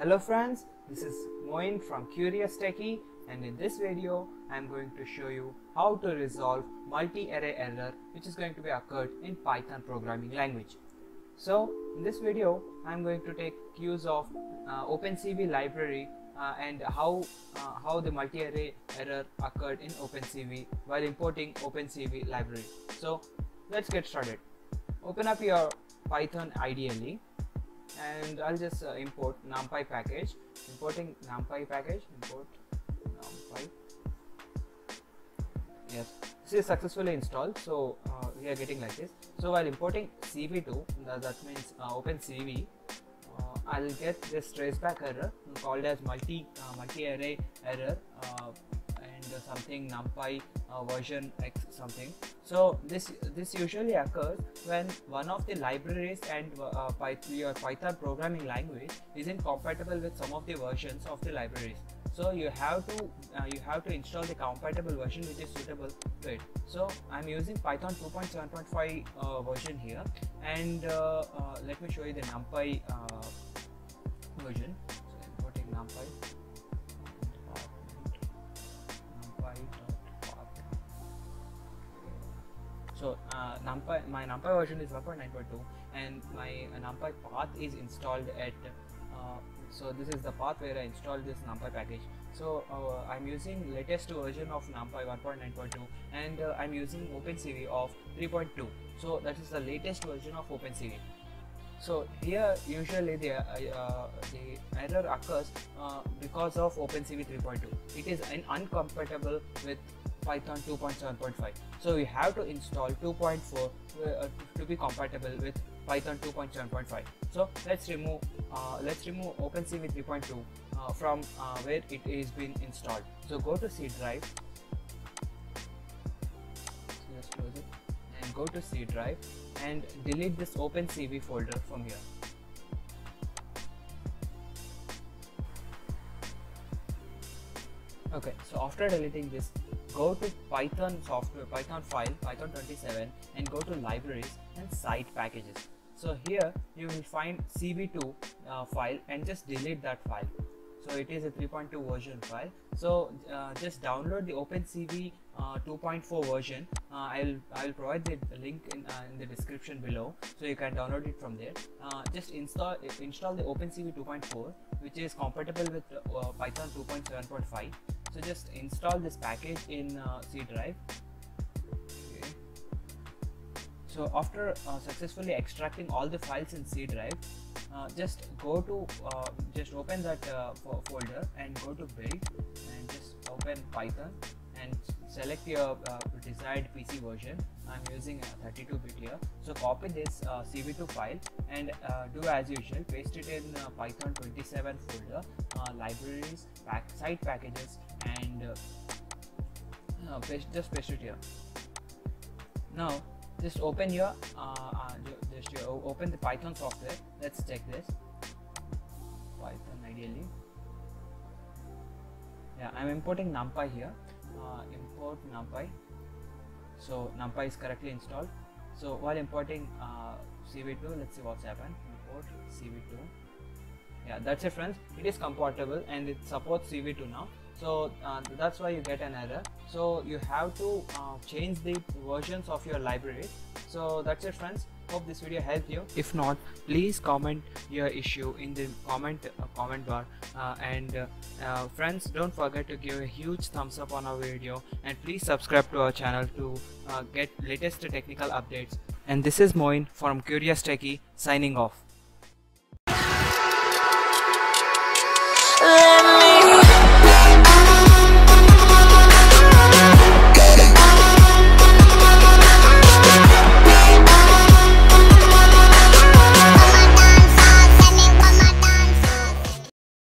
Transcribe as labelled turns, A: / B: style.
A: Hello friends, this is Moin from Curious Techie and in this video I am going to show you how to resolve multi-array error which is going to be occurred in Python programming language. So in this video I am going to take use of uh, OpenCV library uh, and how uh, how the multi-array error occurred in OpenCV while importing OpenCV library. So let's get started. Open up your Python IDLE and I'll just uh, import numpy package. Importing numpy package import numpy. Yes. This is successfully installed so uh, we are getting like this. So while importing cv2 that, that means uh, opencv uh, I'll get this traceback error called as multi uh, multi array error uh, and something numpy uh, version x something. So this this usually occurs when one of the libraries and uh, Python, your python programming language isn't compatible with some of the versions of the libraries. So you have to uh, you have to install the compatible version which is suitable to it. So i'm using python 2.7.5 uh, version here. And uh, uh, let me show you the numpy uh, version numpy my numpy version is 1.9.2 and my uh, numpy path is installed at uh, so this is the path where I installed this numpy package. So uh, I'm using latest version of numpy 1.9.2 and uh, I'm using OpenCV of 3.2 so that is the latest version of OpenCV. So here usually the, uh, the error occurs uh, because of OpenCV 3.2 it is incompatible with Python 2.7.5 so we have to install 2.4 uh, to be compatible with Python 2.7.5 so let's remove uh, let's remove OpenCV 3.2 uh, from uh, where it is been installed. So go to C drive. Close it. And go to C drive and delete this OpenCV folder from here. Okay so after deleting this go to python software python file python 27 and go to libraries and site packages. So here you will find cv2 uh, file and just delete that file. So it is a 3.2 version file. So uh, just download the opencv uh, 2.4 version. Uh, i'll i'll provide the link in, uh, in the description below so you can download it from there. Uh, just install install the opencv 2.4 which is compatible with python 2.7.5 so just install this package in c drive Okay. so after uh, successfully extracting all the files in C drive, uh, just go to uh, just open that uh, folder and go to build and just open Python and select your uh, desired PC version. I'm using a 32-bit here. So copy this uh, CV2 file and do as usual, paste it in Python 27 folder, libraries, pack, site packages, and paste, just paste it here. Now just open your uh, uh, just your, open the python software let's check this python ideally yeah i'm importing numpy here uh, import numpy. So numpy is correctly installed. So while importing uh, cv2 let's see what's happened. Import cv2 yeah that's it friends. It is compatible and it supports cv2 now. So uh, that's why you get an error. So you have to uh, change the versions of your library. So that's it friends hope this video helped you. If not please comment your issue in the comment uh, comment bar. Uh, and uh, uh, friends don't forget to give a huge thumbs up on our video. And please subscribe to our channel to get latest technical updates. And this is Moin from Curious Techie signing off